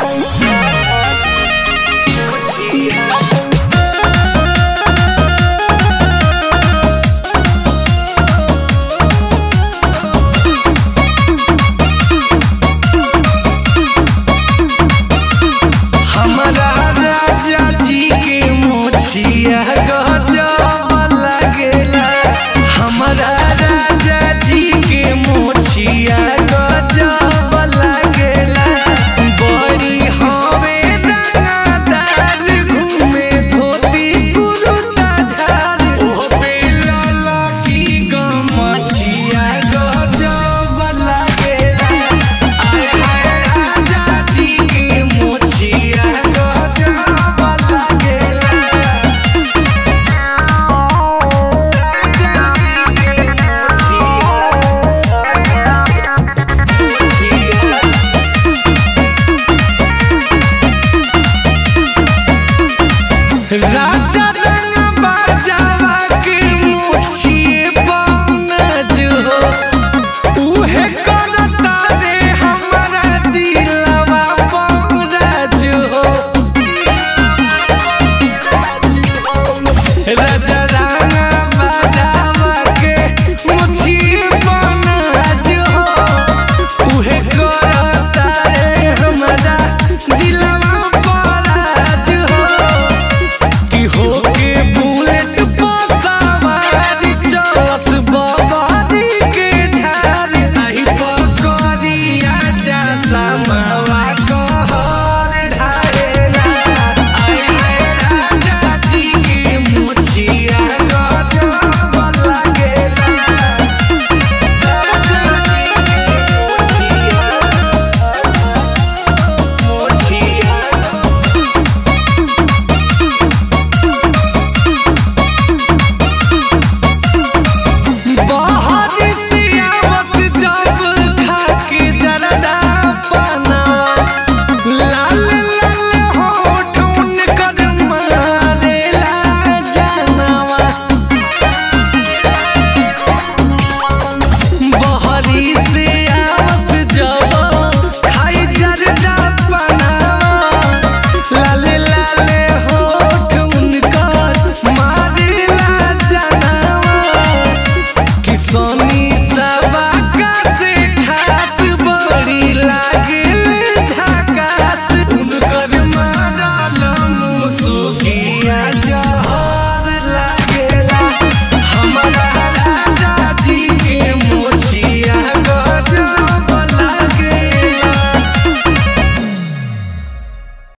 Bye. Soni